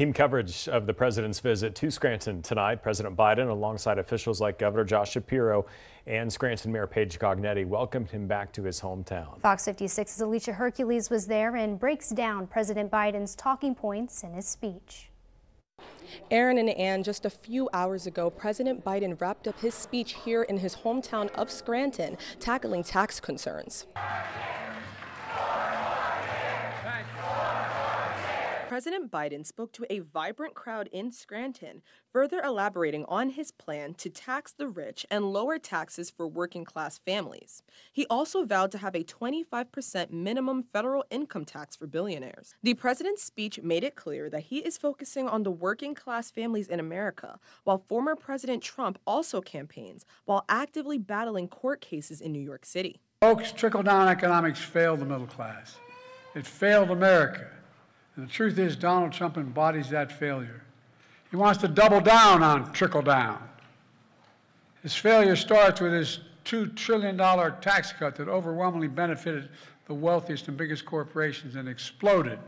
Team coverage of the president's visit to Scranton tonight. President Biden, alongside officials like Governor Josh Shapiro and Scranton Mayor Paige Cognetti, welcomed him back to his hometown. Fox 56's Alicia Hercules was there and breaks down President Biden's talking points in his speech. Aaron and Ann, just a few hours ago, President Biden wrapped up his speech here in his hometown of Scranton, tackling tax concerns. President Biden spoke to a vibrant crowd in Scranton, further elaborating on his plan to tax the rich and lower taxes for working class families. He also vowed to have a 25% minimum federal income tax for billionaires. The president's speech made it clear that he is focusing on the working class families in America, while former President Trump also campaigns while actively battling court cases in New York City. Folks, trickle down economics failed the middle class. It failed America. And the truth is, Donald Trump embodies that failure. He wants to double down on trickle down. His failure starts with his $2 trillion tax cut that overwhelmingly benefited the wealthiest and biggest corporations and exploded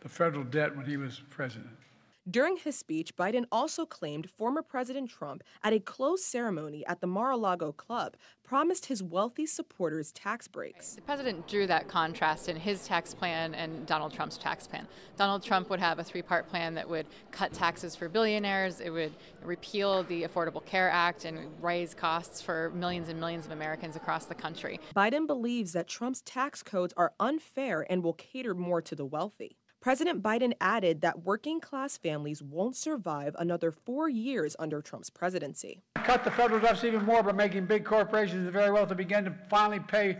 the federal debt when he was president. During his speech, Biden also claimed former President Trump, at a closed ceremony at the Mar a Lago Club, promised his wealthy supporters tax breaks. The president drew that contrast in his tax plan and Donald Trump's tax plan. Donald Trump would have a three part plan that would cut taxes for billionaires, it would repeal the Affordable Care Act, and raise costs for millions and millions of Americans across the country. Biden believes that Trump's tax codes are unfair and will cater more to the wealthy. President Biden added that working class families won't survive another four years under Trump's presidency. Cut the federal deficit even more by making big corporations and very wealthy begin to finally pay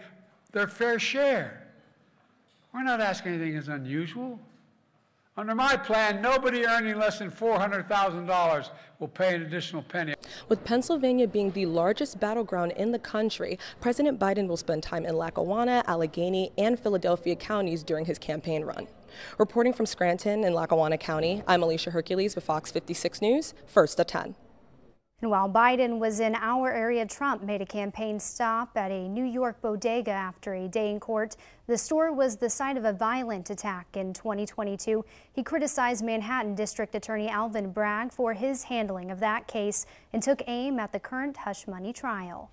their fair share. We're not asking anything that's unusual. Under my plan, nobody earning less than $400,000 will pay an additional penny. With Pennsylvania being the largest battleground in the country, President Biden will spend time in Lackawanna, Allegheny, and Philadelphia counties during his campaign run. Reporting from Scranton and Lackawanna County, I'm Alicia Hercules with Fox 56 News, first at 10. And while Biden was in our area, Trump made a campaign stop at a New York bodega after a day in court. The store was the site of a violent attack in 2022. He criticized Manhattan District Attorney Alvin Bragg for his handling of that case and took aim at the current hush money trial.